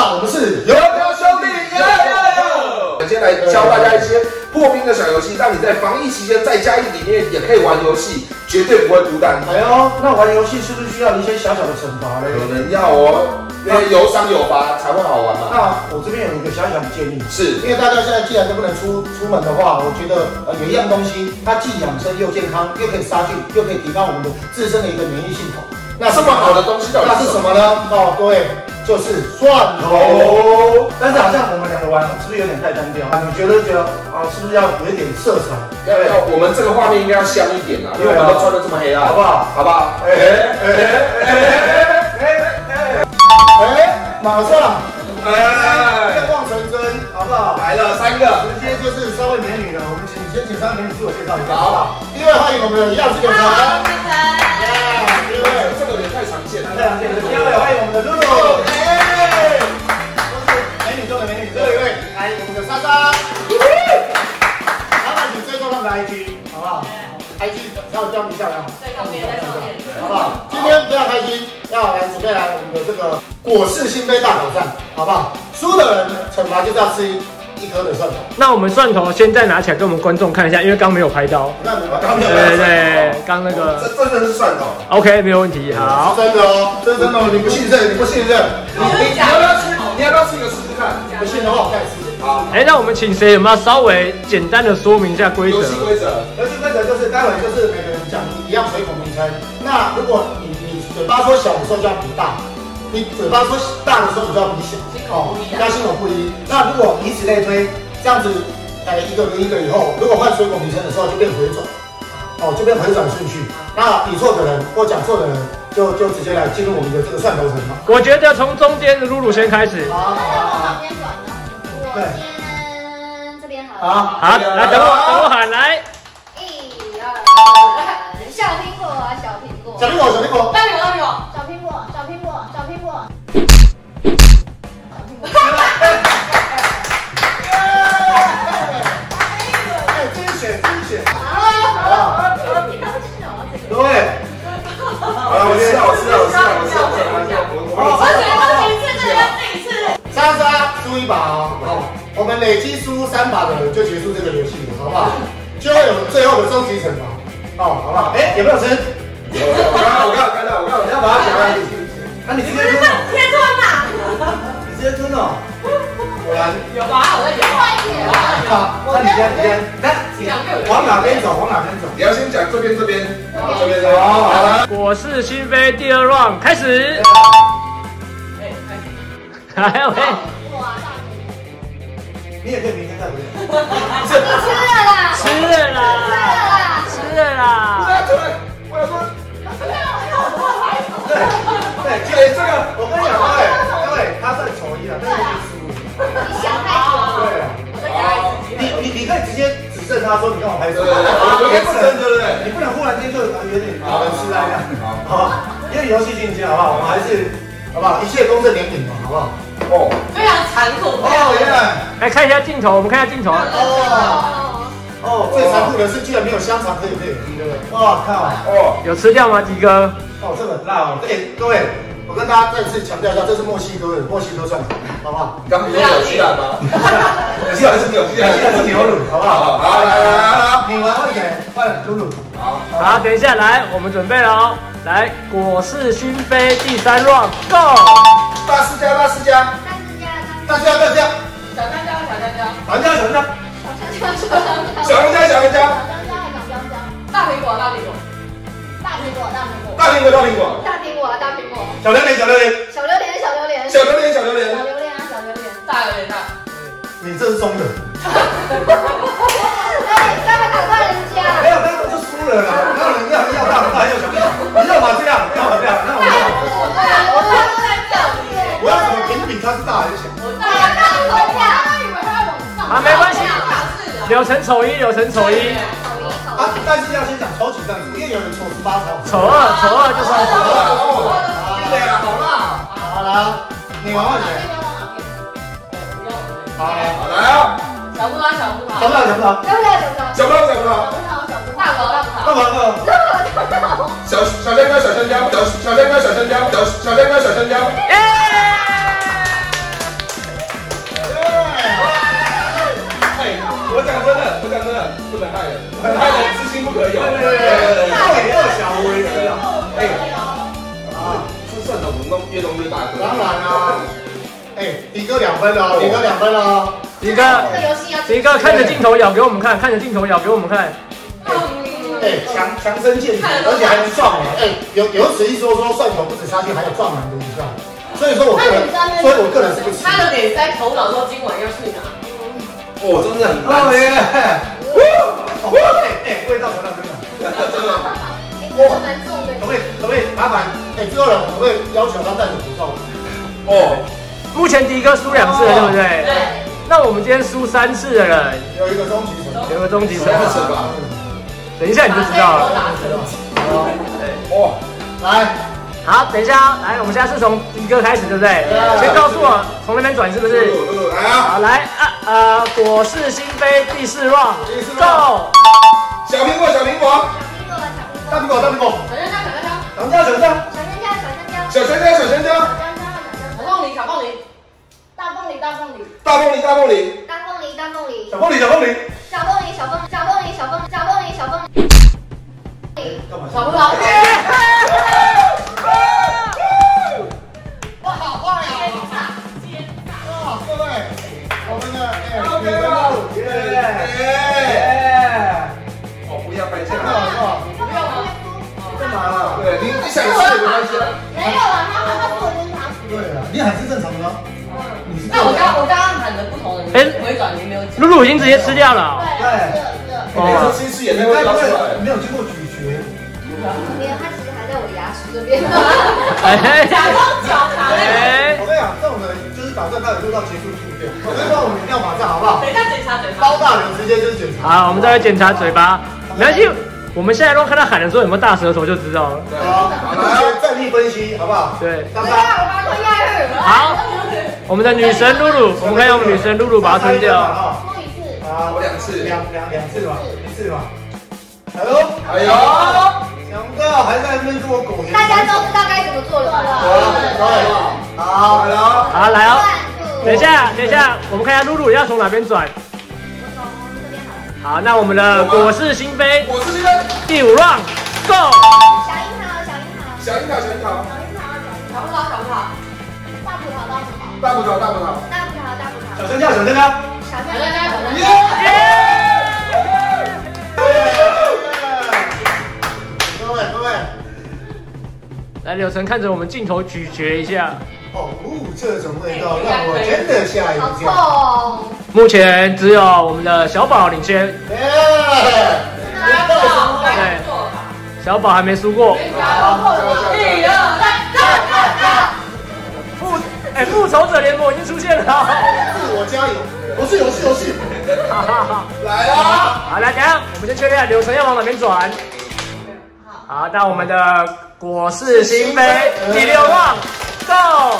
好，我们是油条兄弟，耶我今天来教大家一些破冰的小游戏，让你在防疫期间在家里面也可以玩游戏，绝对不会孤单。哎呦，那玩游戏是不是需要一些小小的惩罚嘞？可能要哦，因为有赏有罚才会好玩嘛。那我这边有一个小小的建议，是因为大家现在既然都不能出出门的话，我觉得呃有一样东西，它既养生又健康，又可以杀菌，又可以提高我们的自身的一个免疫系统。那这么好的东西到底那是什么呢？哦，各位，就是蒜头。但是好像我们两个玩是不是有点太单调？啊，你觉得觉得啊，是不是要有一点色彩？要要，我们这个画面应该要香一点啊，因为我们都穿的这么黑暗，好不好？好不好？哎哎哎哎哎哎！马上，哎，愿望成真，好不好？来了三个，直接就是三位美女了，我们请先请三位美女自我介绍一下，好不好？第一位欢迎我们的亚子有成，欢迎我们的露露，哎，都是美女中的美女，最后一位来我们的莎莎，麻烦请追踪他们的 IG，好不好？IG 稍微教你一下来，好不好？今天不要开心，要来准备来我们的这个果式心杯大挑战，好不好？输的人惩罚就是要吃一颗的蒜头。那我们蒜头先再拿起来给我们观众看一下，因为刚没有拍到。那你们刚没有对对对，刚那个这真的是蒜头。OK 没有问题。好，真的哦，真的哦，你不信任，你不信任，你你你要不要吃？你要不要吃一个试试看？不信的话我再吃。好，哎，那我们请谁有没有稍微简单的说明一下规则游？戏规则。游戏规则就是待会就是每个人讲一样水果名称。那如果你你嘴巴说小的时候就要比大，你嘴巴说大的时候你就要比小，哦，要心我不一。那如果以此类推，这样子，哎，一个轮一个以后，如果换水果名称的时候就变回转，哦，就变回转顺序。那比错的人或讲错的人，就就直接来进入我们的这个蒜头城嘛。我觉得从中间的露露先开始。好，好，好，边转呢？我对先这边好了。好，好，来等我等我喊来。一二三，小苹果啊，小苹果，小苹果，小苹果。大苹果，大苹果，精选，精选。啊，对，好了，我吃了，我吃了，我吃了，我吃了，我吃了，我我吃了。觉得你这个要自己吃。莎莎输一把哦，好，我们累积输三把的人就结束这个游戏了，好不好？就会有最后的终极惩罚，哦，好不好？哎，有没有吃？我刚刚我刚刚看到，我刚刚你要把它夹在里。那你直接吞哦，天吞呐！你直接吞哦。有吧？我在有快一点好，那你先，你先，来，往哪边走？往哪边走？你要先讲这边这边，这边这边。好，好了。我是新飞第二 round 开始。还有嘿，哇，你也可以明天再回来。他说你干嘛拍手，对不能对不对你不能忽然间就有点好人痴呆这样，好吧？因为游戏进阶好不好？我们还是好不好？一切公正廉明嘛，好不好？哦，非常残酷。哦耶！来看一下镜头，我们看一下镜头。哦哦，最残酷的是居然没有香肠可以配，对不对？哇靠！哦，有吃掉吗，迪哥？哦，这个很辣哦。哎，各位，我跟大家再次强调一下，这是墨西哥的墨西哥蒜头，好不好？你刚刚说有鸡蛋吗？有鸡蛋是有鸡蛋，是牛乳，好不好？好，来来来来，你玩会给换露露。好，好，等一下来，我们准备了哦。来，果是熏飞第三 round go。大师家。大师家，大师家，大家大家，小香蕉，小香蕉，咱家咱家，小香蕉，小人家小人家，小香蕉还小香蕉，大苹果，大苹果，大苹果，大苹果，大苹果大苹果，大苹果啊，大苹果，小榴莲小榴莲，小榴莲，小榴莲，小榴莲小榴莲小，榴莲啊，小榴莲。大榴莲大。你这是中的。哎，干嘛打断人家？没有，那个就输了啦。没有人要要大大要小小，你要嘛这样，要嘛这样，那我要，我刚刚在叫你，我要怎么评比它是大还是小？我打断人家，他以为他要往上。啊，没关系，考试的。柳橙丑一，柳橙丑一，啊，但是要先讲抽几张数，因为有人抽十八丑。丑二，丑二就算不小不好小不好小不好小不好小不好小不大毛大大毛大毛小小香蕉小香蕉小小亮小香蕉小小亮小香蕉耶我讲真的我讲真的不能害人我害人知心不可有对。对对啊吃算的我们弄越弄越大当然啦。哎顶个两分了顶个两分了迪哥，迪哥看着镜头咬给我们看，看着镜头咬给我们看。哎，强强身健体，而且还能撞哎，哎，有有此一说，说算球不止差距，还有撞篮的一项，所以说我个人，所以我个人是不吃。他的脸在头脑说今晚要去哪？哦，真的很哦难。耶！哦哎哎，味道传到真的，真的。这个蛮重的可不可以可不可以麻烦？哎，制作人，可不可以要求他带着补送？哦，目前迪哥输两次了，对不对？对。那我们今天输三次的人，有一个终极惩罚，有个终极吧。等一下你就知道了。哇，来，好，等一下啊，来，我们现在是从迪哥开始，对不对？先告诉我从那边转是不是？来啊！好，来啊呃，果是心非第四 round 第四 go。小苹果，小苹果，大苹果，大苹果，小香蕉，小香蕉，小香蕉，小香蕉，小香蕉，小香蕉，小凤梨，小凤梨，大凤梨，大凤梨，大凤梨，大凤梨，大凤梨，大凤梨，小凤梨，小凤梨，小凤梨，小凤，小凤梨，小凤，小凤梨，小凤梨。干嘛？小葡萄。哇，好坏呀！哇，各位，我们的耶耶！哦，不要不要了，干嘛了？对你，你想没关系啊。没有了，他他。对啊，你喊是正常的吗？转你没有。露露已经直接吃掉了。对，是的，是的。你每次吃吃眼泪会飙出来。没有经过咀嚼，没有，它其实还在我的牙齿这边。哎假装脚卡在。哎我跟你讲，这种人就是打算他有录到结束吐掉。我跟你说，我们一定要马上，好不好？等一下检查嘴巴。包大人直接就是检查。好，我们再来检查嘴巴，没关系。我们现在如果看他喊的时候有没有大舌头就知道了。好，我们先站立分析，好不好？对，刚对啊，我把它吞下去。好，我们的女神露露，我们可以用女神露露把它吞掉。好，说一次。好，我两次两两两次吧，一次吧。哎呦，哎呦，想不到还在那边跟我苟延。大家都知道该怎么做了吧？对，好，来了。好，来哦。万等一下，等一下，我们看一下露露要从哪边转。我从这边好了。好，那我们的果是心非我是这个第五 round go。小樱桃，小樱桃，小樱桃，小樱桃，小樱桃，小葡萄，小葡萄。大葡萄，大葡萄，大葡萄，大葡萄。大葡萄，大葡萄，小声叫，小声叫。小香蕉，小香蕉，小香耶。各位各位，来，柳橙看着我们镜头咀嚼一下。哦，这种味道让我真的吓一好跳。目前只有我们的小宝领先，耶！对，小宝还没输过。哎，复仇者联盟已经出现了。自我加油，不是游戏游戏。哈哈哈。来啊！好，来，等下我们先确认一下柳橙要往哪边转。好，到我们的果是心非第六 round go。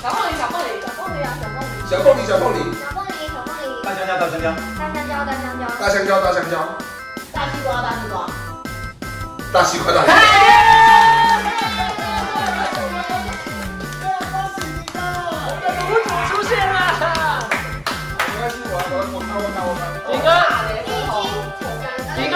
小凤梨，小凤梨，小凤梨啊，小凤梨，小凤梨，小凤梨，小凤梨，小凤梨，大香蕉，大香蕉。大香蕉，大香蕉，大香蕉，大香蕉，大西瓜，大西瓜。大西瓜，大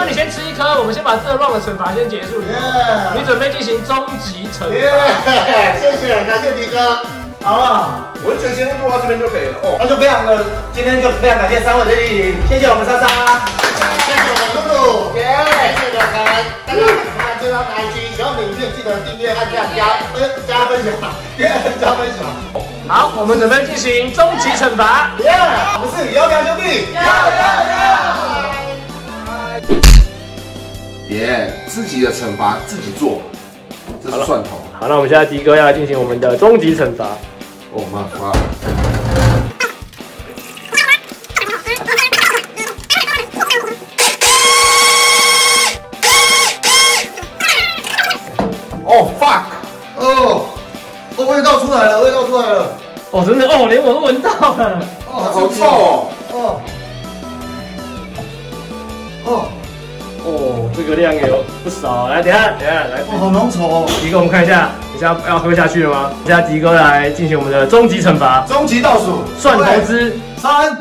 你先吃一颗，我们先把这 round 的惩罚先结束。你耶！准备进行终极惩耶罚。！谢谢，感谢迪哥，好不好？我就先录到这边就可以了。哦，那就非常的，今天就非常感谢三位的莅临，谢谢我们莎莎，谢谢我们露露，耶！谢谢大家看这张 IG，喜欢我们影片记得订阅、按赞、加分、加分享，耶，加分享，好，我们准备进行终极惩罚。耶！我们是油条兄弟，耶，自己的惩罚自己做，这是蒜头。好，那我们现在迪哥要来进行我们的终极惩罚。哦妈妈，哦 fuck，哦，哦，味道出来了，味道出来了，哦，真的哦，连我都闻到了。哦，好臭哦。哦，哦，哦，这个量有不少。来，等一下，等一下，来，哇，好浓稠哦，迪哥，我们看一下，你现在要喝下去了吗？等下迪哥来进行我们的终极惩罚，终极倒数，算投资。三二、一。